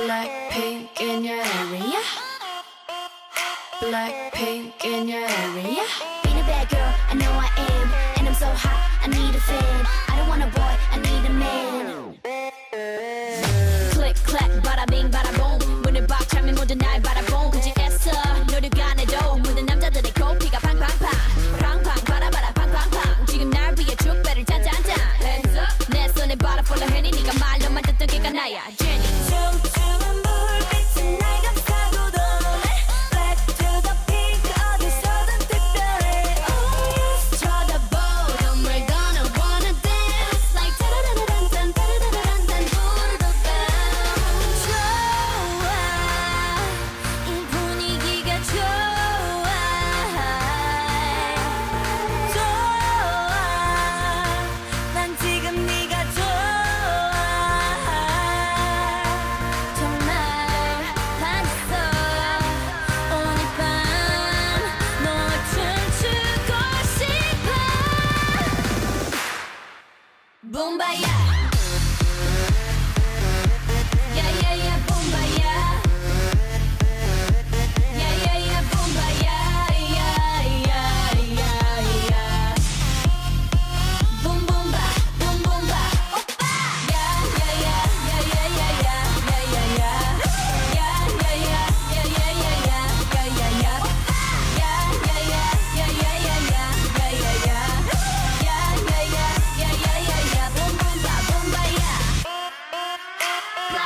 Blackpink in your area. Blackpink in your area. Being a bad girl, I know I am. And I'm so hot, I need a fan. I don't want a boy. Naya.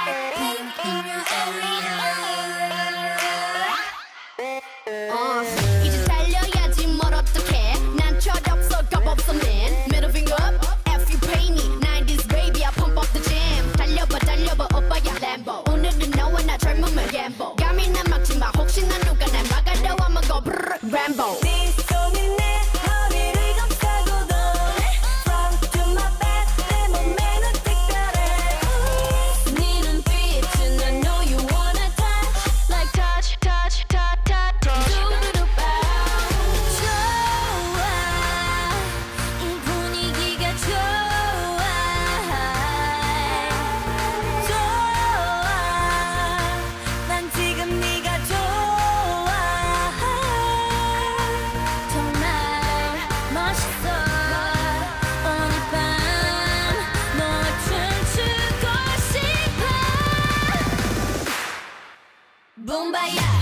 In your everything. Boom, baya.